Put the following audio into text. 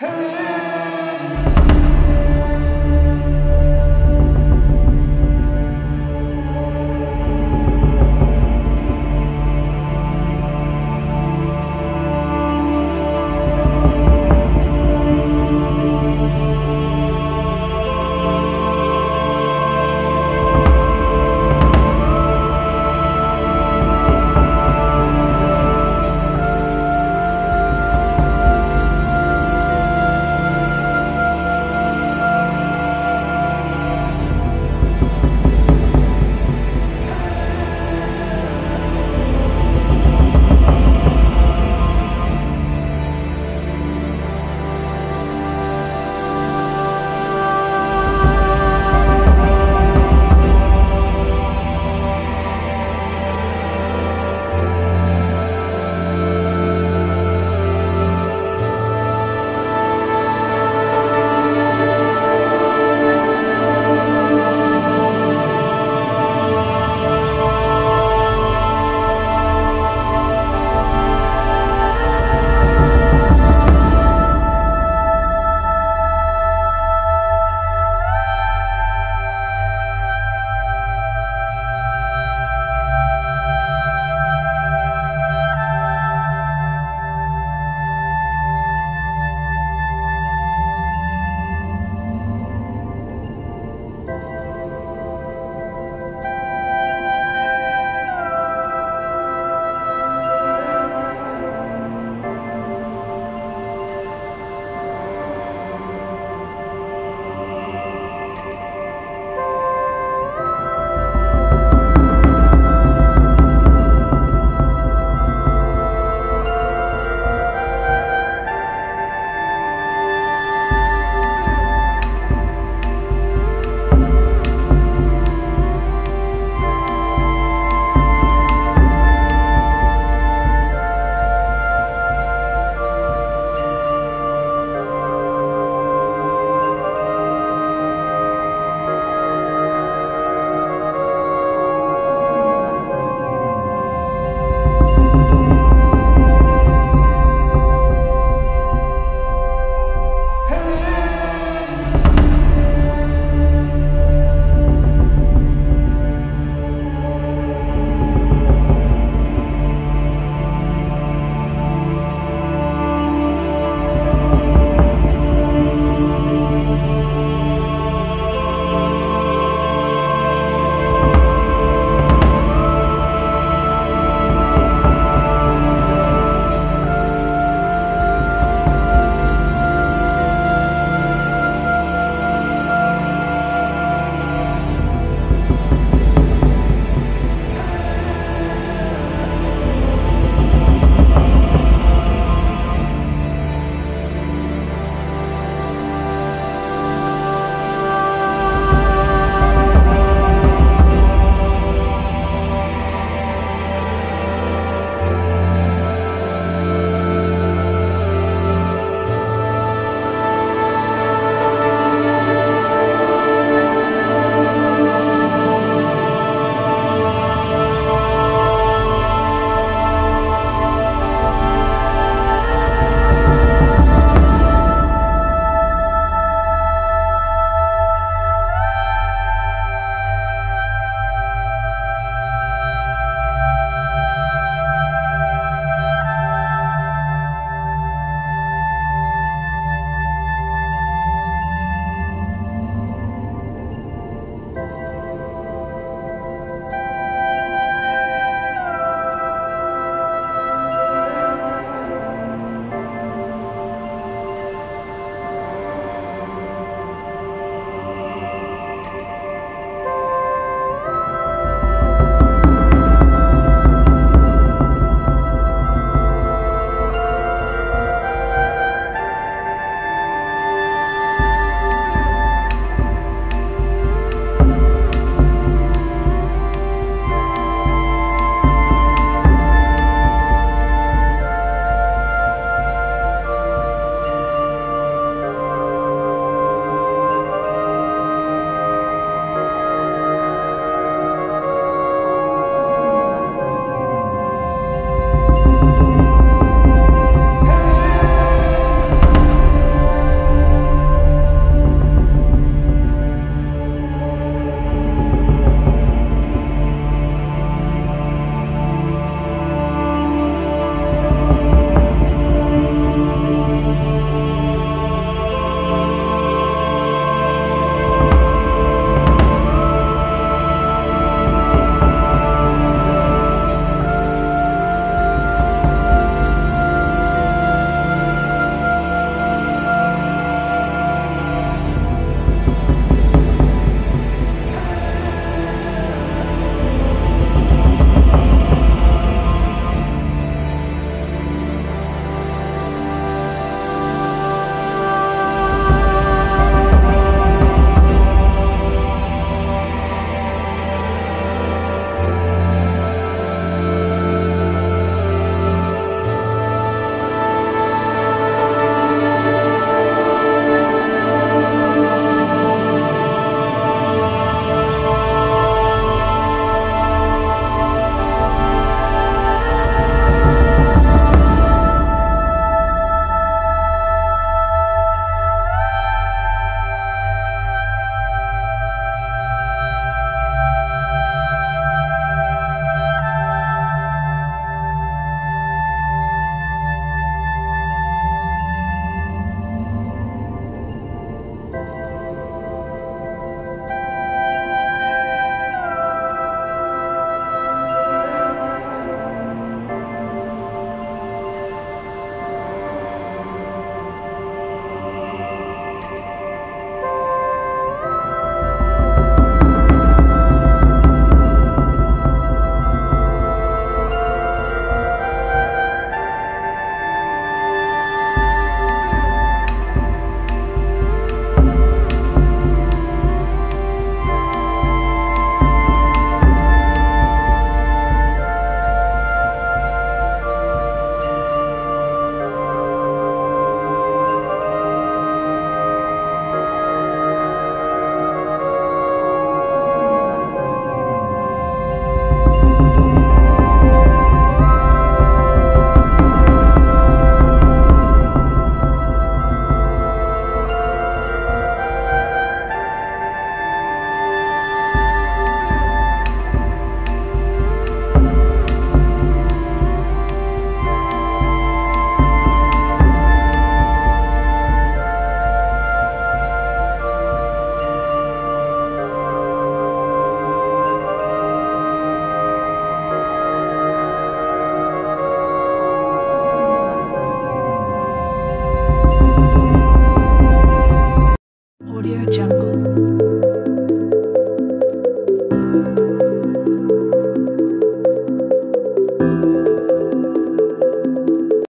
Hey!